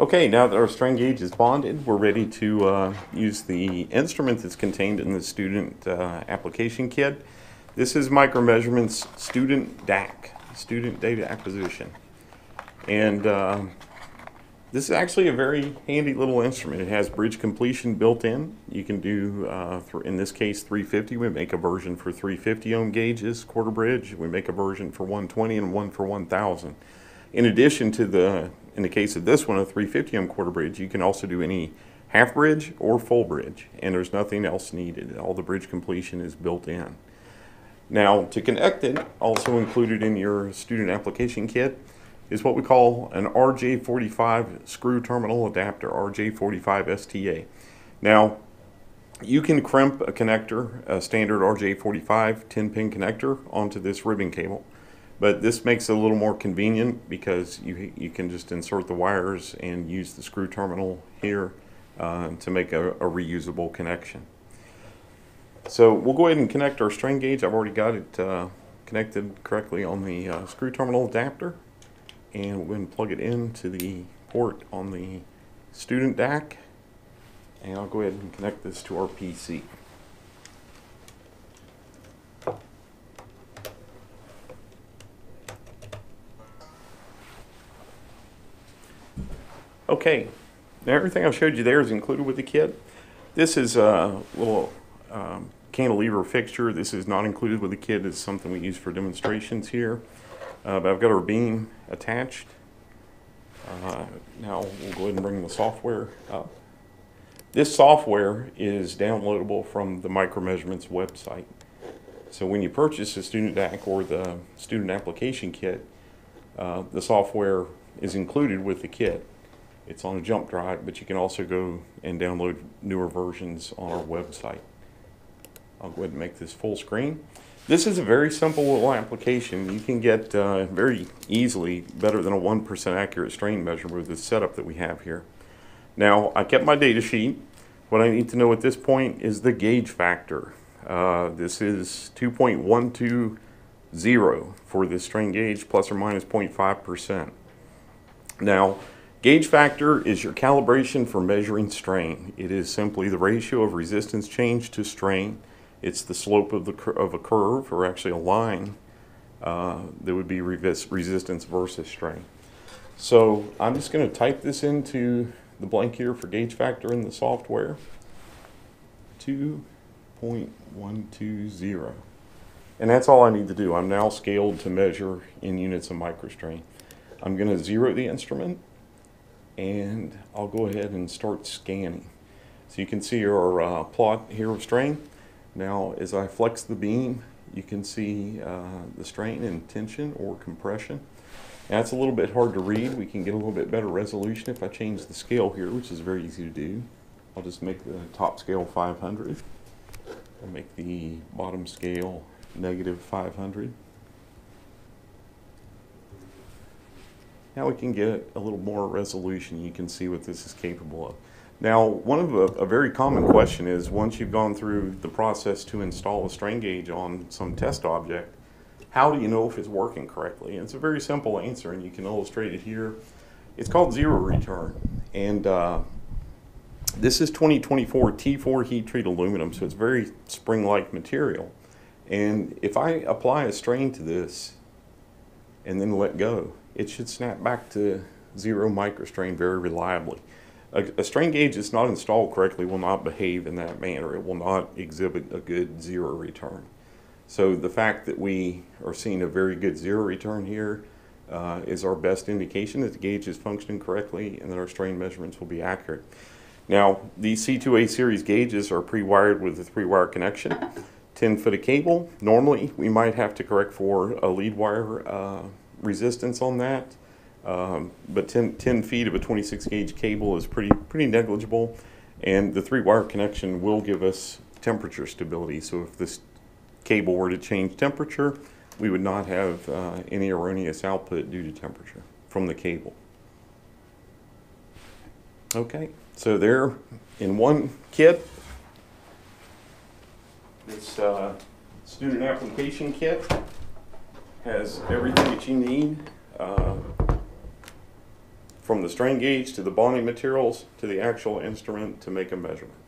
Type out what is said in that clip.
Okay, now that our strain gauge is bonded, we're ready to uh, use the instrument that's contained in the student uh, application kit. This is Micro-Measurements Student DAQ, Student Data Acquisition. And uh, this is actually a very handy little instrument. It has bridge completion built in. You can do, uh, in this case, 350. We make a version for 350 ohm gauges, quarter bridge. We make a version for 120 and one for 1000. In addition to the, in the case of this one, a 350 ohm quarter bridge, you can also do any half bridge or full bridge, and there's nothing else needed. All the bridge completion is built in. Now, to connect it, also included in your student application kit, is what we call an RJ45 screw terminal adapter, RJ45 STA. Now, you can crimp a connector, a standard RJ45 10 pin connector, onto this ribbon cable. But this makes it a little more convenient because you, you can just insert the wires and use the screw terminal here uh, to make a, a reusable connection. So we'll go ahead and connect our strain gauge. I've already got it uh, connected correctly on the uh, screw terminal adapter. And we'll go and plug it into the port on the student DAQ. And I'll go ahead and connect this to our PC. Okay, now everything I've showed you there is included with the kit. This is a little um, cantilever fixture. This is not included with the kit. It's something we use for demonstrations here. Uh, but I've got our beam attached. Uh, now we'll go ahead and bring the software up. This software is downloadable from the Micro-Measurements website. So when you purchase the student DAQ or the student application kit, uh, the software is included with the kit. It's on a jump drive, but you can also go and download newer versions on our website. I'll go ahead and make this full screen. This is a very simple little application. You can get uh, very easily better than a 1% accurate strain measure with the setup that we have here. Now, I kept my data sheet. What I need to know at this point is the gauge factor. Uh, this is 2.120 for this strain gauge, plus or minus 0.5%. Now, gauge factor is your calibration for measuring strain. It is simply the ratio of resistance change to strain. It's the slope of, the, of a curve, or actually a line, uh, that would be resistance versus strain. So I'm just going to type this into the blank here for gauge factor in the software. 2.120. And that's all I need to do. I'm now scaled to measure in units of microstrain. I'm going to zero the instrument and I'll go ahead and start scanning. So you can see our uh, plot here of strain. Now as I flex the beam, you can see uh, the strain and tension or compression. That's a little bit hard to read. We can get a little bit better resolution if I change the scale here, which is very easy to do. I'll just make the top scale 500. I'll make the bottom scale negative 500. Now we can get a little more resolution. You can see what this is capable of. Now, one of a, a, very common question is once you've gone through the process to install a strain gauge on some test object, how do you know if it's working correctly? And it's a very simple answer, and you can illustrate it here. It's called zero return, and uh, this is 2024 T4 heat treat aluminum, so it's very spring-like material. And if I apply a strain to this and then let go, it should snap back to zero microstrain very reliably. A, a, strain gauge that's not installed correctly will not behave in that manner. It will not exhibit a good zero return. So the fact that we are seeing a very good zero return here uh, is our best indication that the gauge is functioning correctly and that our strain measurements will be accurate. Now, these C2A series gauges are pre-wired with a three-wire connection, 10 foot of cable. Normally, we might have to correct for a lead wire uh, resistance on that. Um, but 10, 10, feet of a 26 gauge cable is pretty pretty negligible, and the three wire connection will give us temperature stability. So if this cable were to change temperature, we would not have uh, any erroneous output due to temperature from the cable. Okay, so there in one kit, this uh, student application kit has everything that you need. Uh, from the strain gauge to the bonding materials to the actual instrument to make a measurement.